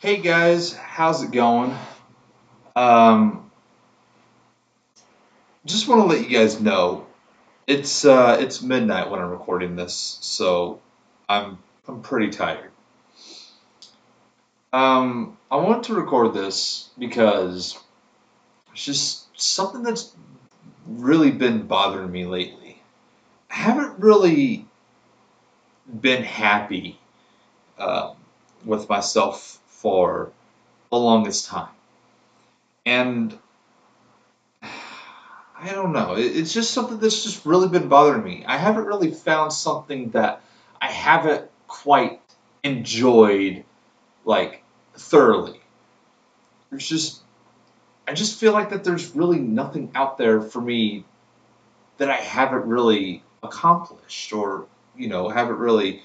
Hey guys, how's it going? Um, just want to let you guys know it's uh, it's midnight when I'm recording this, so I'm I'm pretty tired. Um, I wanted to record this because it's just something that's really been bothering me lately. I haven't really been happy uh, with myself for the longest time. And I don't know. It's just something that's just really been bothering me. I haven't really found something that I haven't quite enjoyed, like, thoroughly. There's just, I just feel like that there's really nothing out there for me that I haven't really accomplished or, you know, haven't really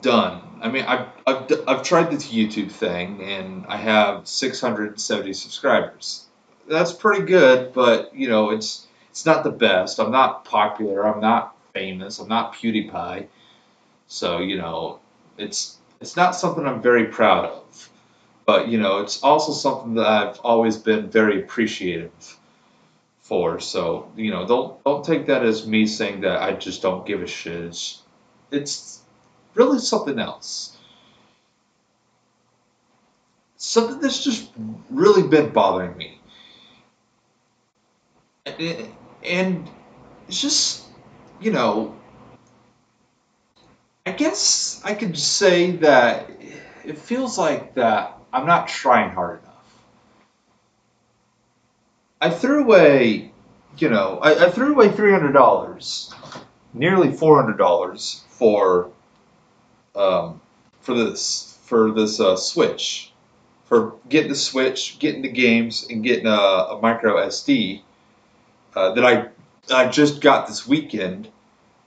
done. I mean, I've, I've, I've tried this YouTube thing and I have 670 subscribers. That's pretty good, but you know, it's it's not the best. I'm not popular. I'm not famous. I'm not PewDiePie. So you know, it's it's not something I'm very proud of. But you know, it's also something that I've always been very appreciative for. So you know, don't don't take that as me saying that I just don't give a shit. It's, it's really something else. Something that's just really been bothering me. And it's just, you know, I guess I could say that it feels like that I'm not trying hard enough. I threw away, you know, I, I threw away $300, nearly $400 for um, for this for this uh, Switch, for getting the Switch, getting the games, and getting a, a micro SD uh, that I I just got this weekend.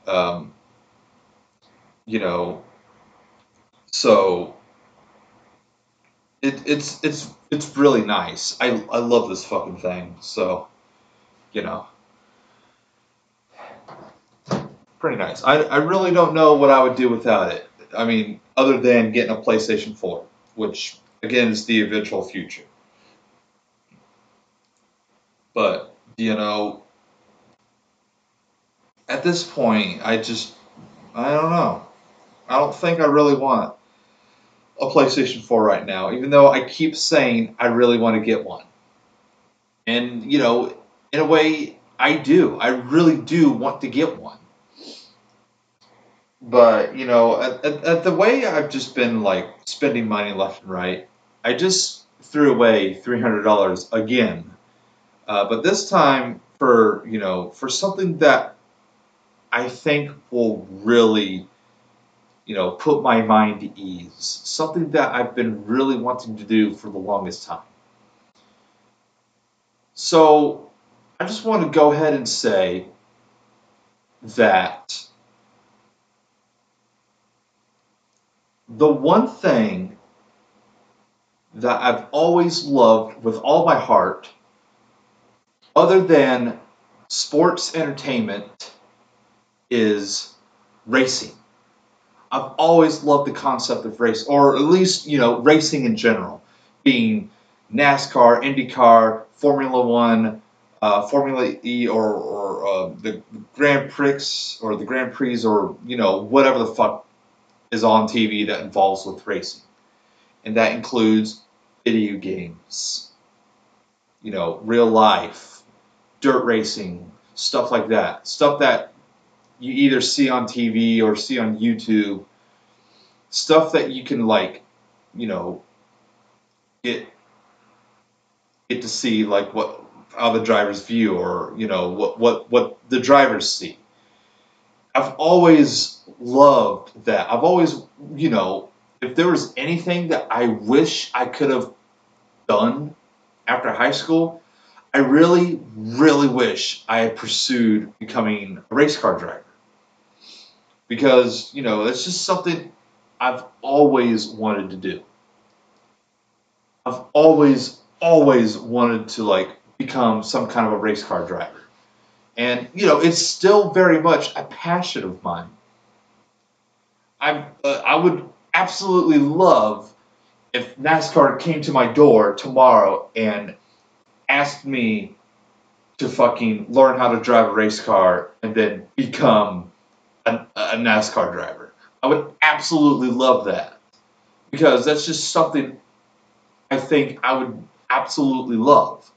Um, you know, so it, it's it's it's really nice. I I love this fucking thing. So, you know. Pretty nice. I, I really don't know what I would do without it. I mean, other than getting a PlayStation 4, which again is the eventual future. But, you know, at this point, I just, I don't know. I don't think I really want a PlayStation 4 right now, even though I keep saying I really want to get one. And, you know, in a way, I do. I really do want to get one but you know, at, at, at, the way I've just been like spending money left and right, I just threw away three hundred dollars again. Uh, but this time for you know for something that I think will really you know put my mind to ease, something that I've been really wanting to do for the longest time. So I just want to go ahead and say that the one thing that I've always loved with all my heart, other than sports entertainment, is racing. I've always loved the concept of race, or at least, you know, racing in general, being NASCAR, IndyCar, Formula One, uh, Formula E, or, or uh, the Grand Prix, or the Grand Prix, or, you know, whatever the fuck is on TV that involves with racing. And that includes video games, you know, real life, dirt racing, stuff like that. Stuff that you either see on TV or see on YouTube. Stuff that you can like, you know, get get to see like what how the drivers view or you know what what what the drivers see. I've always loved that. I've always, you know, if there was anything that I wish I could have done after high school, I really, really wish I had pursued becoming a race car driver. Because, you know, it's just something I've always wanted to do. I've always, always wanted to, like, become some kind of a race car driver. And, you know, it's still very much a passion of mine. I, uh, I would absolutely love if NASCAR came to my door tomorrow and asked me to fucking learn how to drive a race car and then become a, a NASCAR driver. I would absolutely love that because that's just something I think I would absolutely love.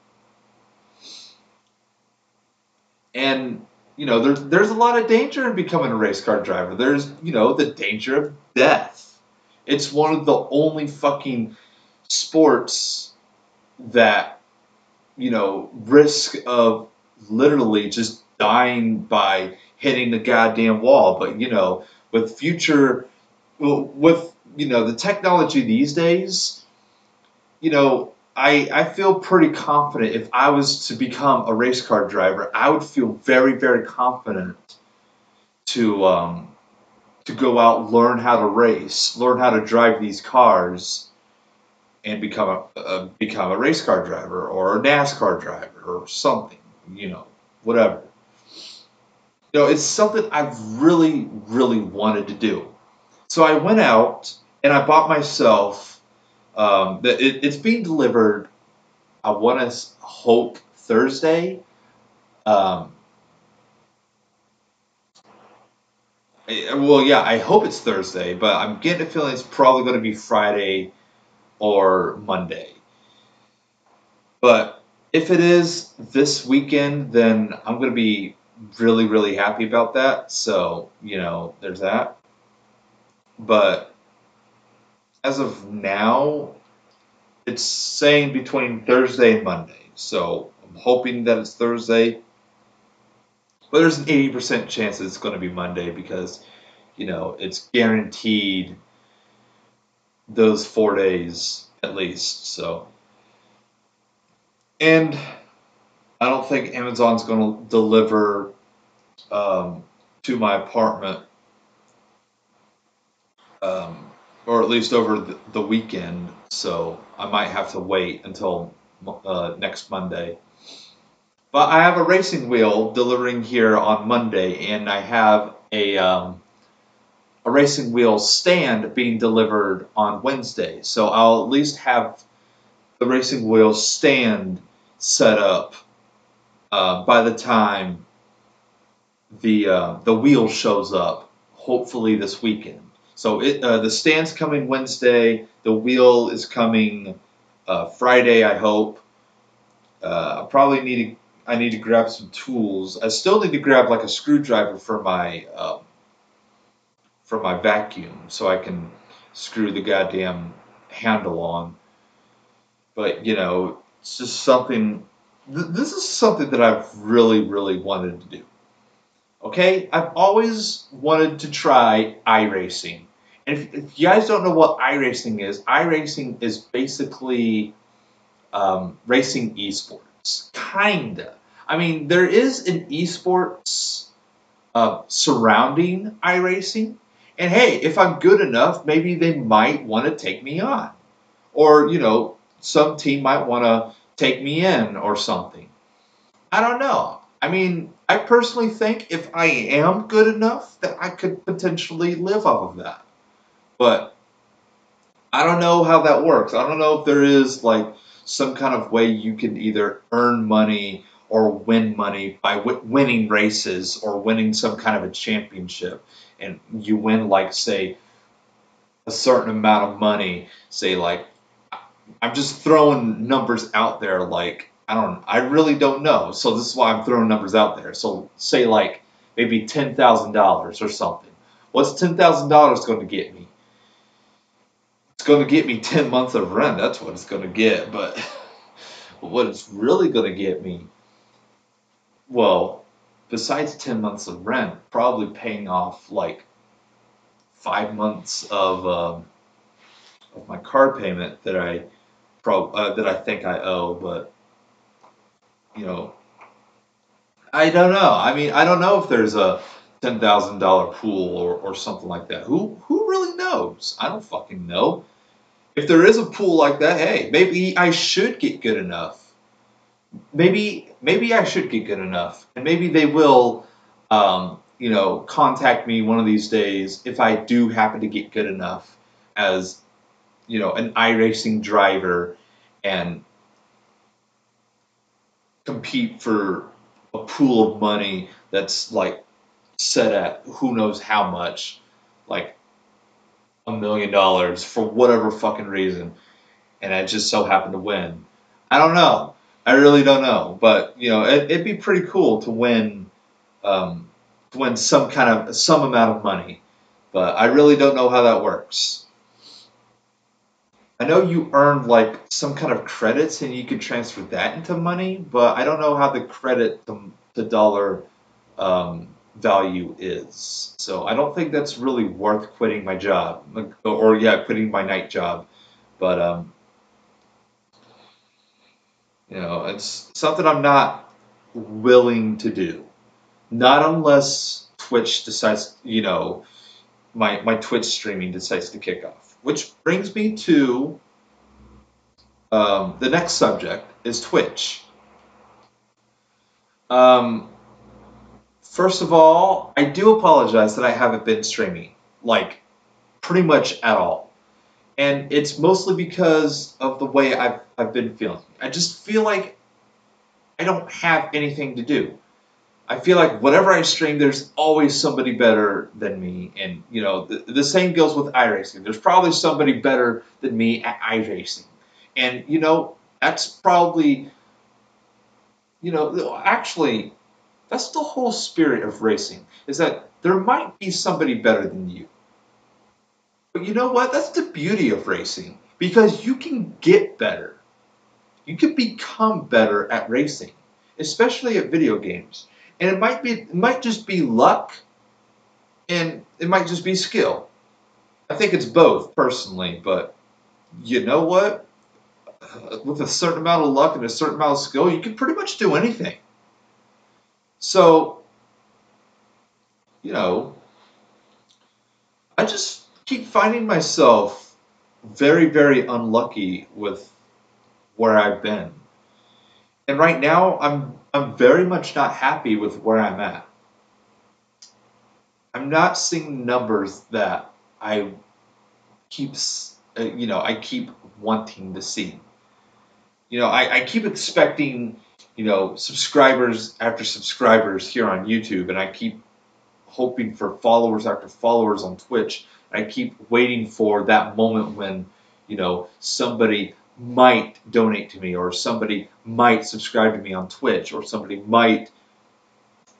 And you know, there's there's a lot of danger in becoming a race car driver. There's you know the danger of death. It's one of the only fucking sports that you know risk of literally just dying by hitting the goddamn wall. But you know, with future, with you know the technology these days, you know, I I feel pretty confident if I was to become a race car driver, I would feel very very confident to um, to go out, learn how to race, learn how to drive these cars, and become a, a become a race car driver or a NASCAR driver or something, you know, whatever. You know, it's something I've really really wanted to do. So I went out and I bought myself um, it, it's being delivered. I want to hope Thursday. Um, well, yeah, I hope it's Thursday, but I'm getting a feeling it's probably going to be Friday or Monday. But if it is this weekend, then I'm going to be really, really happy about that. So, you know, there's that. But as of now, it's saying between Thursday and Monday. So I'm hoping that it's Thursday. But there's an 80% chance that it's going to be Monday because, you know, it's guaranteed those four days at least. So, and I don't think Amazon's going to deliver um, to my apartment um, or at least over the, weekend. So I might have to wait until uh, next Monday. But I have a racing wheel delivering here on Monday, and I have a um, a racing wheel stand being delivered on Wednesday. So I'll at least have the racing wheel stand set up uh, by the time the uh, the wheel shows up. Hopefully this weekend. So it uh, the stand's coming Wednesday. The wheel is coming uh, Friday. I hope. Uh, I probably need to. I need to grab some tools. I still need to grab like a screwdriver for my um, for my vacuum, so I can screw the goddamn handle on. But you know, it's just something. Th- this is something that I've really, really wanted to do. Okay, I've always wanted to try iRacing. If, if, you guys don't know what iRacing is, iRacing is basically um, racing esports. Kinda. I mean, there is an esports uh, surrounding iRacing. And hey, if I'm good enough, maybe they might want to take me on. Or, you know, some team might want to take me in or something. I don't know. I mean, I personally think if I am good enough that I could potentially live off of that. But I don't know how that works. I don't know if there is like some kind of way you can either earn money or win money by w- winning races or winning some kind of a championship. And you win, like, say, a certain amount of money. Say, like, I'm just throwing numbers out there, like, I don't, I really don't know. So this is why I'm throwing numbers out there. So say, like, maybe $10,000 or something. What's $10,000 going to get me? Going to get me 10 months of rent. That's what it's going to get. But what it's really going to get me, well, besides 10 months of rent, probably paying off like five months of, um, of my car payment that I pro- uh, that I think I owe. But, you know, I don't know. I mean, I don't know if there's a ten thousand dollar pool or, or something like that. Who who really knows? I don't fucking know. If there is a pool like that, hey, maybe I should get good enough. Maybe maybe I should get good enough, and maybe they will, um, you know, contact me one of these days if I do happen to get good enough as you know, an iRacing driver and compete for a pool of money that's like set at who knows how much, like a million dollars for whatever fucking reason, and I just so happened to win. I don't know. I really don't know, but you know, it, would be pretty cool to win, um, to win some kind of some amount of money, but I really don't know how that works. I know you earned like some kind of credits and you could transfer that into money, but I don't know how the credit to, to dollar um, value is. So I don't think that's really worth quitting my job, or, yeah, quitting my night job. But um, you know, it's something I'm not willing to do. Not unless Twitch decides, you know, my my Twitch streaming decides to kick off. Which brings me to um, the next subject is Twitch. Um, first of all, I do apologize that I haven't been streaming, like, pretty much at all. And it's mostly because of the way I've, I've been feeling. I just feel like I don't have anything to do. I feel like whatever I stream, there's always somebody better than me. And, you know, the, the same goes with iRacing. There's probably somebody better than me at iRacing. And, you know, that's probably, you know, actually, that's the whole spirit of racing, is that there might be somebody better than you. But you know what? That's the beauty of racing, because you can get better. You can become better at racing, especially at video games and it might be it might just be luck and it might just be skill i think it's both personally but you know what with a certain amount of luck and a certain amount of skill you can pretty much do anything so you know i just keep finding myself very very unlucky with where i've been and right now i'm I'm very much not happy with where I'm at. I'm not seeing numbers that I keep, uh, you know, I keep wanting to see. You know, I, I keep expecting, you know, subscribers after subscribers here on YouTube, and I keep hoping for followers after followers on Twitch. I keep waiting for that moment when, you know, somebody might donate to me, or somebody might subscribe to me on Twitch, or somebody might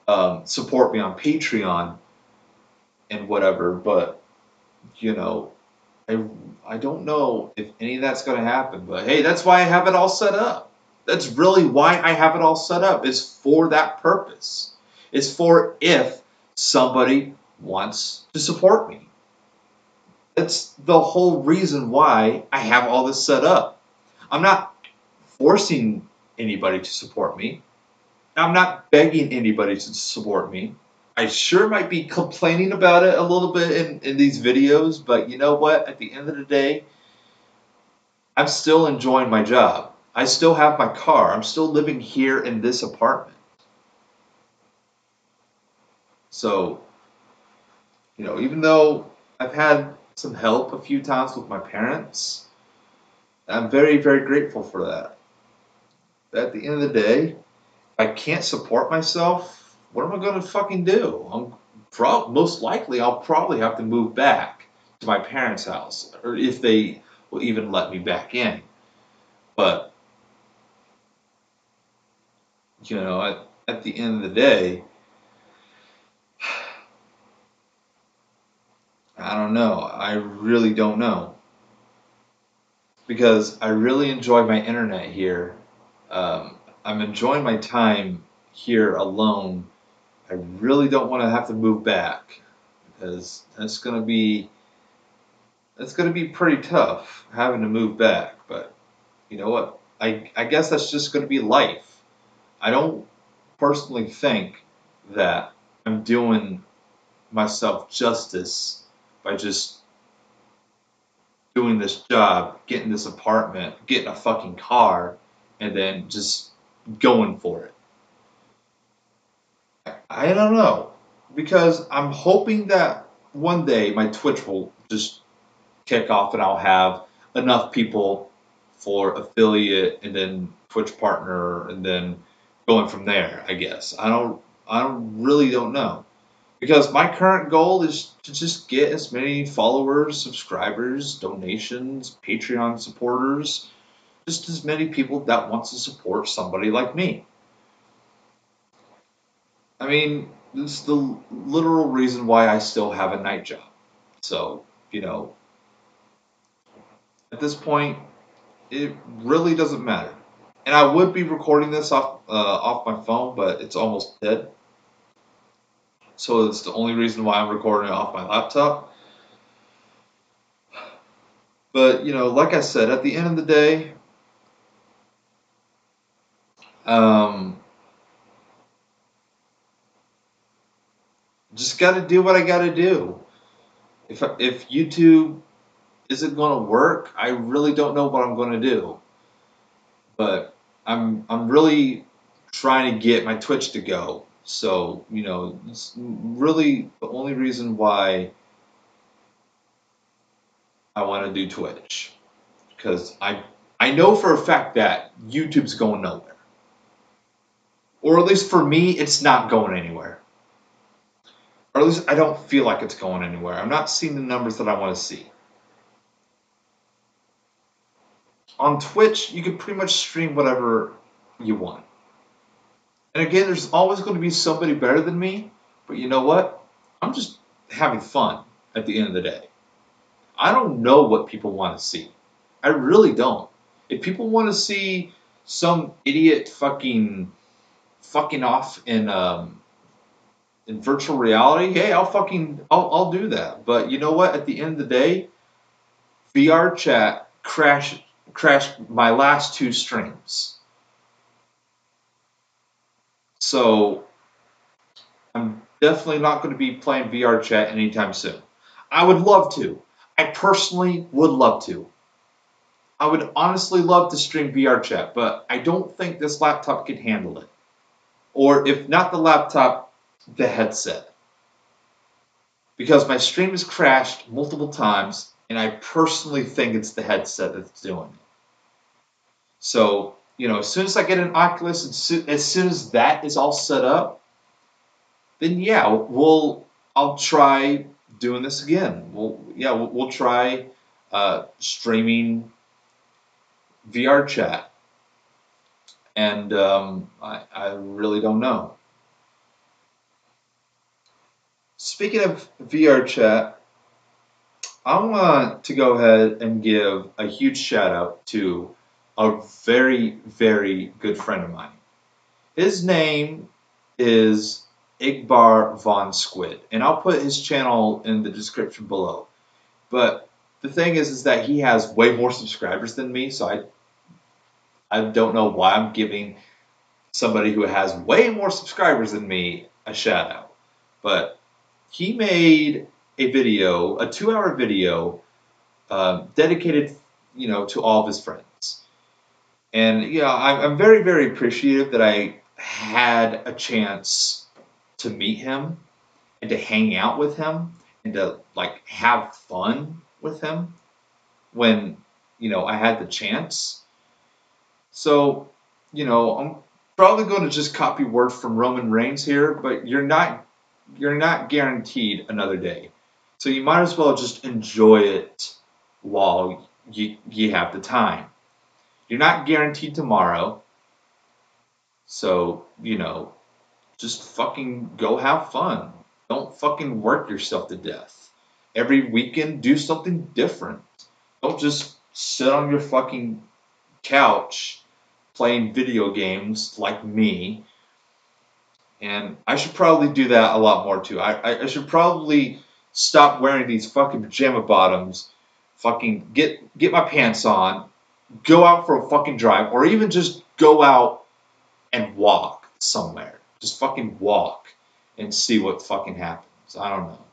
um, support me on Patreon and whatever. But you know, I I don't know if any of that's going to happen. But hey, that's why I have it all set up. That's really why I have it all set up. It's for that purpose. It's for if somebody wants to support me. That's the whole reason why I have all this set up. I'm not forcing anybody to support me. I'm not begging anybody to support me. I sure might be complaining about it a little bit in, in these videos, but you know what? At the end of the day, I'm still enjoying my job. I still have my car. I'm still living here in this apartment. So, you know, even though I've had some help a few times with my parents, I'm very, very grateful for that. But at the end of the day, I can't support myself, what am I going to fucking do? I'm pro- most likely I'll probably have to move back to my parents' house, or if they will even let me back in. But you know, at, at the end of the day, I don't know. I really don't know because I really enjoy my internet here. Um, I'm enjoying my time here alone. I really don't want to have to move back because that's going to be that's going to be pretty tough having to move back. But you know what? I I guess that's just going to be life. I don't personally think that I'm doing myself justice by just doing this job, getting this apartment, getting a fucking car, and then just going for it. I don't know. Because I'm hoping that one day my Twitch will just kick off and I'll have enough people for affiliate and then Twitch partner and then going from there, I guess. I don't I don't, really don't know. Because my current goal is to just get as many followers, subscribers, donations, Patreon supporters, just as many people that wants to support somebody like me. I mean, this is the literal reason why I still have a night job. So, you know, at this point, it really doesn't matter. And I would be recording this off uh, off my phone, but it's almost dead. So it's the only reason why I'm recording it off my laptop. But you know, like I said, at the end of the day, um, just got to do what I got to do. If if YouTube isn't going to work, I really don't know what I'm going to do. But I'm I'm really trying to get my Twitch to go. So you know, it's really the only reason why I want to do Twitch because I I know for a fact that YouTube's going nowhere, or at least for me, it's not going anywhere. Or at least I don't feel like it's going anywhere. I'm not seeing the numbers that I want to see. On Twitch, you can pretty much stream whatever you want. And again, there's always going to be somebody better than me, but you know what? I'm just having fun at the end of the day. I don't know what people want to see. I really don't. If people want to see some idiot fucking fucking off in um, in virtual reality, hey, I'll fucking I'll, I'll do that. But you know what? At the end of the day, VR chat crash crashed my last two streams. So I'm definitely not going to be playing VR chat anytime soon. I would love to. I personally would love to. I would honestly love to stream VR chat, but I don't think this laptop can handle it. Or if not the laptop, the headset. Because my stream has crashed multiple times, and I personally think it's the headset that's doing it. So, you know, as soon as I get an Oculus, and as soon as that is all set up, then yeah, we'll I'll try doing this again. We'll yeah, we'll, we'll try uh, streaming VR chat, and um, I I really don't know. Speaking of VR chat, I want to go ahead and give a huge shout out to a very, very good friend of mine. His name is Igbar Von Squid, and I'll put his channel in the description below. But the thing is, is that he has way more subscribers than me, so I, I don't know why I'm giving somebody who has way more subscribers than me a shout out. But he made a video, a two-hour video, uh, dedicated, you know, to all of his friends. And yeah, I'm, I'm very, very appreciative that I had a chance to meet him and to hang out with him and to like have fun with him when you know I had the chance. So, you know, I'm probably going to just copy word from Roman Reigns here, but you're not you're not guaranteed another day. So you might as well just enjoy it while you you have the time. You're not guaranteed tomorrow. So, you know, just fucking go have fun. Don't fucking work yourself to death. Every weekend, do something different. Don't just sit on your fucking couch playing video games like me. And I should probably do that a lot more too. I, I, should probably stop wearing these fucking pajama bottoms, fucking get get my pants on, go out for a fucking drive or even just go out and walk somewhere. Just fucking walk and see what fucking happens. I don't know.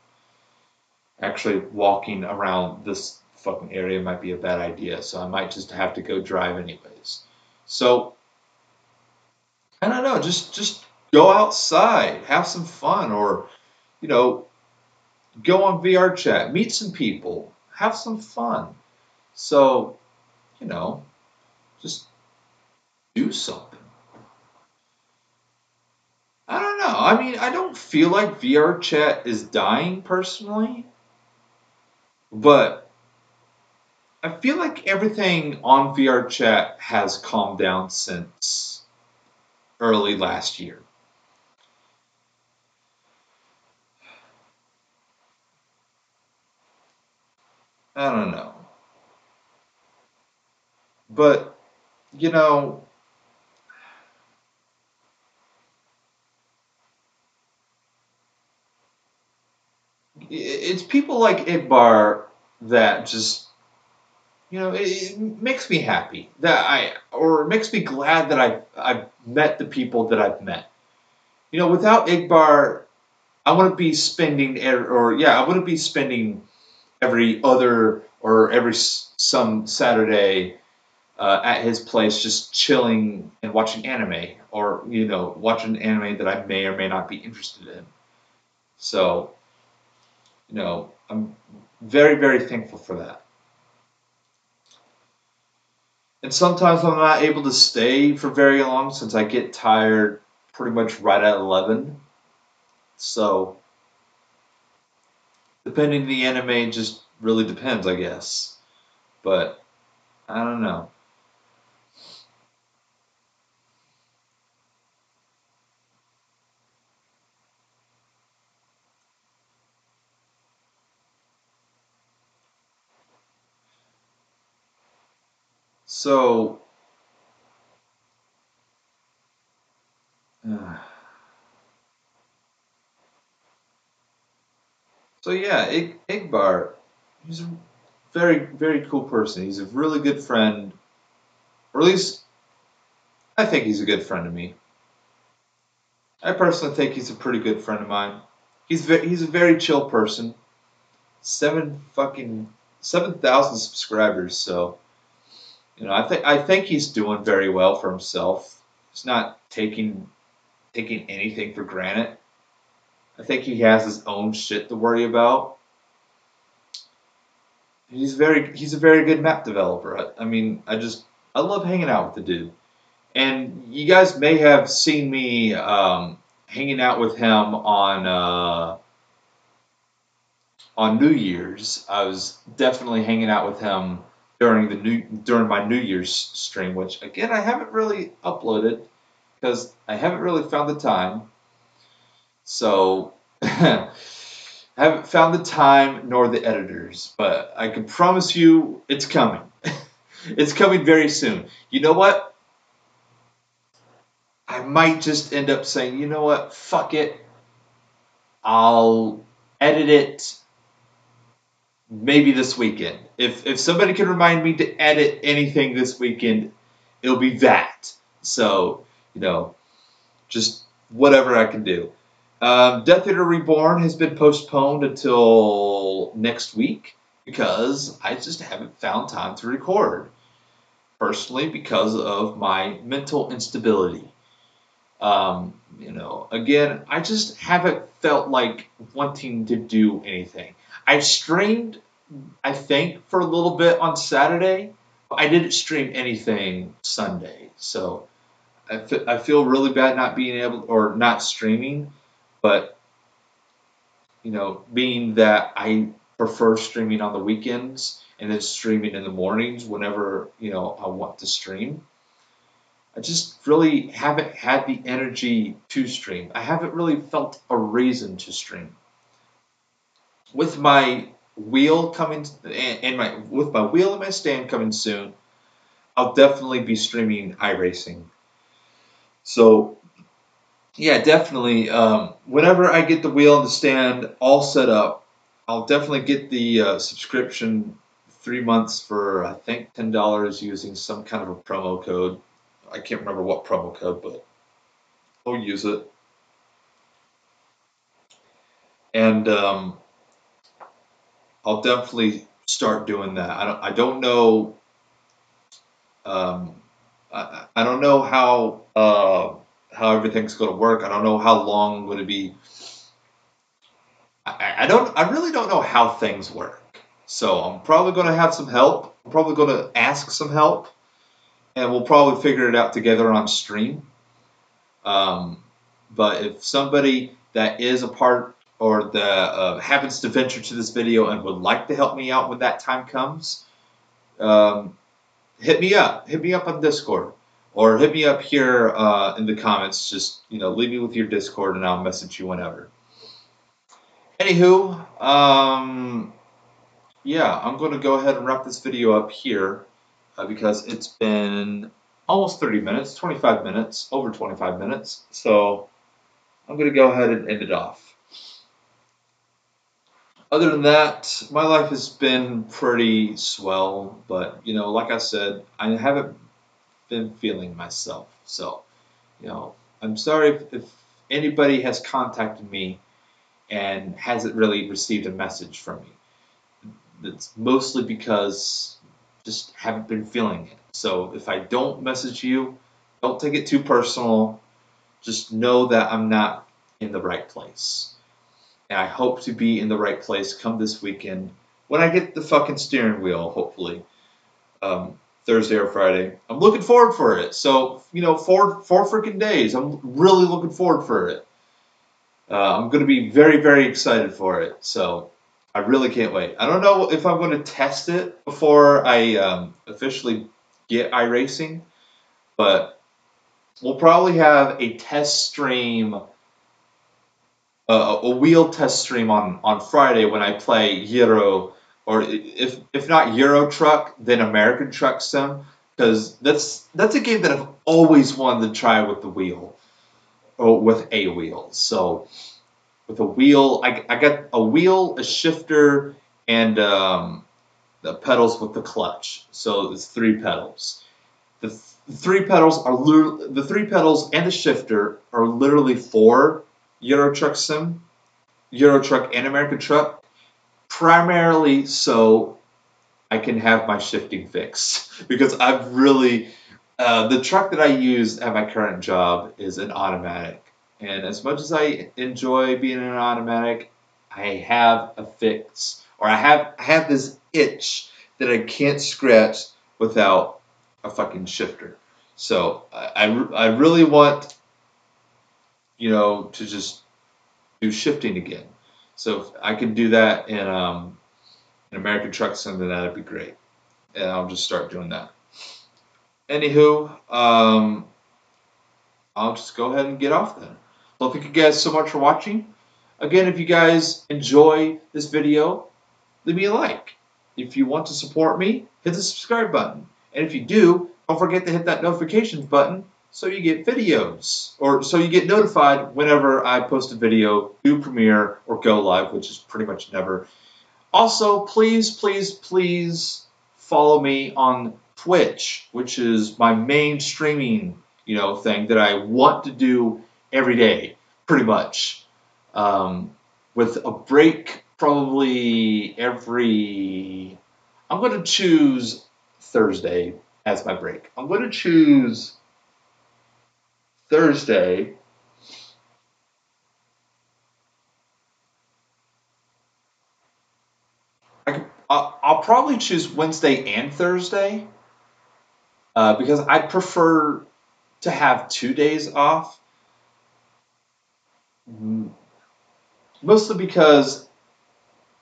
Actually, walking around this fucking area might be a bad idea, so I might just have to go drive anyways. So, I don't know, just just go outside, have some fun, or you know, go on VR chat, meet some people, have some fun. So you know, just do something. I don't know. I mean, I don't feel like VR chat is dying personally, but I feel like everything on VR chat has calmed down since early last year. I don't know. But, you know, it's people like Igbar that just, you know, it, it makes me happy that I, or it makes me glad that I, I've met the people that I've met. You know, without Igbar, I wouldn't be spending, er, or yeah, I wouldn't be spending every other or every some Saturday uh, at his place just chilling and watching anime or you know watching anime that I may or may not be interested in. So, you know, I'm very very thankful for that. And sometimes I'm not able to stay for very long since I get tired pretty much right at 11. So, depending the anime just really depends, I guess. But I don't know. So, uh, so yeah, Ig- Igbar, he's a very, very cool person. He's a really good friend, or at least I think he's a good friend of me. I personally think he's a pretty good friend of mine. He's ve- he's a very chill person. Seven fucking seven thousand subscribers, so you know I think I think he's doing very well for himself. He's not taking taking anything for granted. I think he has his own shit to worry about. He's very he's a very good map developer. I, I mean, I just I love hanging out with the dude. And you guys may have seen me um, hanging out with him on uh, on New Year's. I was definitely hanging out with him during the new during my New Year's stream, which again I haven't really uploaded because I haven't really found the time. So I haven't found the time nor the editors, but I can promise you it's coming. it's coming very soon. You know what? I might just end up saying, you know what, fuck it. I'll edit it maybe this weekend. If if somebody can remind me to edit anything this weekend, it'll be that. So, you know, just whatever I can do. Um, Death Eater Reborn has been postponed until next week because I just haven't found time to record. Personally, because of my mental instability. Um, you know, again, I just haven't felt like wanting to do anything. I streamed, I think, for a little bit on Saturday. I didn't stream anything Sunday, so I, feel really bad not being able or not streaming. But you know, being that I prefer streaming on the weekends and then streaming in the mornings whenever you know I want to stream. I just really haven't had the energy to stream. I haven't really felt a reason to stream. With my wheel coming and my with my wheel and my stand coming soon, I'll definitely be streaming iRacing. So yeah, definitely. Um, whenever I get the wheel and the stand all set up, I'll definitely get the uh, subscription three months for I think ten dollars using some kind of a promo code. I can't remember what promo code, but I'll use it. And um, I'll definitely start doing that. I don't. I don't know. Um, I, I don't know how uh, how everything's going to work. I don't know how long I'm going to be. I, I don't. I really don't know how things work. So I'm probably going to have some help. I'm probably going to ask some help, and we'll probably figure it out together on stream. Um, but if somebody that is a part or that uh, happens to venture to this video and would like to help me out when that time comes, um, hit me up. Hit me up on Discord. Or hit me up here uh, in the comments. Just, you know, leave me with your Discord and I'll message you whenever. Anywho, um, yeah, I'm going to go ahead and wrap this video up here uh, because it's been almost 30 minutes, 25 minutes, over 25 minutes. So I'm going to go ahead and end it off. Other than that, my life has been pretty swell, but you know, like I said, I haven't been feeling myself. So, you know, I'm sorry if, if anybody has contacted me and hasn't really received a message from me. It's mostly because just haven't been feeling it. So if I don't message you, don't take it too personal. Just know that I'm not in the right place. And I hope to be in the right place come this weekend when I get the fucking steering wheel, hopefully. Um, Thursday or Friday. I'm looking forward for it. So, you know, four four freaking days. I'm really looking forward for it. Uh, I'm going to be very, very excited for it. So, I really can't wait. I don't know if I'm going to test it before I um, officially get iRacing, but we'll probably have a test stream, uh, a wheel test stream on, on Friday when I play Euro or if if not Euro Truck, then American Truck Sim, because that's that's a game that I've always wanted to try with the wheel, or with a wheel. So with a wheel, I, I got a wheel, a shifter, and um, the pedals with the clutch. So it's three pedals. The, th- three pedals are li- the three pedals and the shifter are literally for Euro Truck Sim, Euro Truck and American Truck primarily so I can have my shifting fixed because I've really uh, the truck that I use at my current job is an automatic, and as much as I enjoy being an automatic, I have a fix or I have I have this itch that I can't scratch without a fucking shifter. So I, I, I really want you know to just do shifting again. So if I could do that in um, an American Truck Sim, then that'd be great. And I'll just start doing that. Anywho, um, I'll just go ahead and get off then. Well, thank you guys so much for watching. Again, if you guys enjoy this video, leave me a like. If you want to support me, hit the subscribe button. And if you do, don't forget to hit that notifications button so you get videos or so you get notified whenever I post a video, do premiere or go live, which is pretty much never. Also, please, please, please follow me on Twitch, which is my main streaming, you know, thing that I want to do every day, pretty much. Um, with a break probably every I'm going to choose Thursday as my break. I'm going to choose Thursday I'll probably choose Wednesday and Thursday uh, because I prefer to have two days off. Mostly because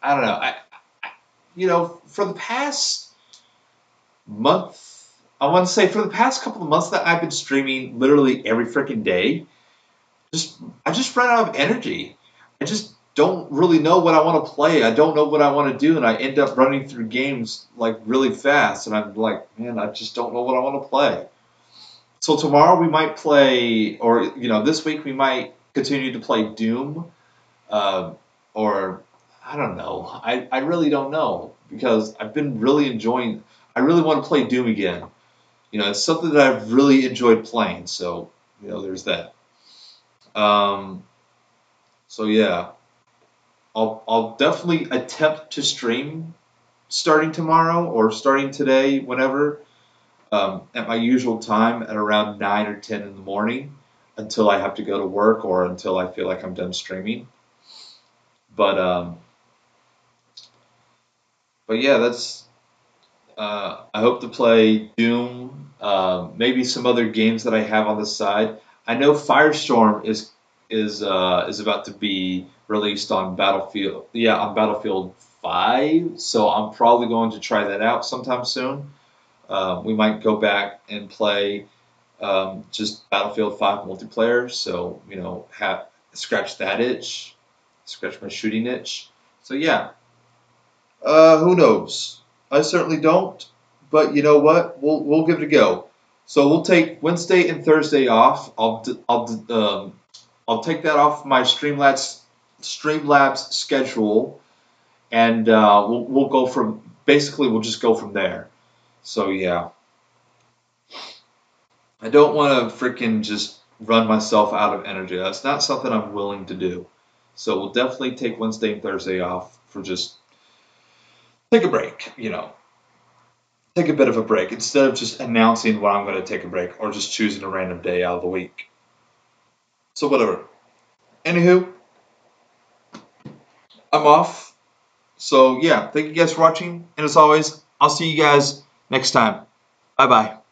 I don't know. I, I you know, for the past month I want to say for the past couple of months that I've been streaming literally every freaking day, just I just run out of energy. I just don't really know what I want to play. I don't know what I want to do, and I end up running through games like really fast, and I'm like, man, I just don't know what I want to play. So tomorrow we might play, or you know, this week we might continue to play Doom, uh, or I don't know. I, I really don't know because I've been really enjoying. I really want to play Doom again you know, it's something that I've really enjoyed playing. So, you know, there's that. Um, so yeah, I'll I'll definitely attempt to stream starting tomorrow or starting today, whenever, um, at my usual time at around nine or ten in the morning, until I have to go to work or until I feel like I'm done streaming. But um, but yeah, that's. Uh, I hope to play Doom, uh, maybe some other games that I have on the side. I know Firestorm is is uh, is about to be released on Battlefield. Yeah, on Battlefield Five. So I'm probably going to try that out sometime soon. Uh, we might go back and play um, just Battlefield 5 multiplayer. So, you know, have, scratch that itch, scratch my shooting itch. So, yeah. Uh, who knows? I certainly don't. But you know what? We'll, we'll give it a go. So we'll take Wednesday and Thursday off. I'll, I'll, um, I'll take that off my Streamlabs, Streamlabs schedule. And uh, we'll, we'll go from, basically, we'll just go from there. So, yeah. I don't want to freaking just run myself out of energy. That's not something I'm willing to do. So we'll definitely take Wednesday and Thursday off for just take a break, you know. Take a bit of a break instead of just announcing when I'm going to take a break or just choosing a random day out of the week. So whatever. Anywho, I'm off. So yeah, thank you guys for watching. And as always, I'll see you guys next time. Bye bye.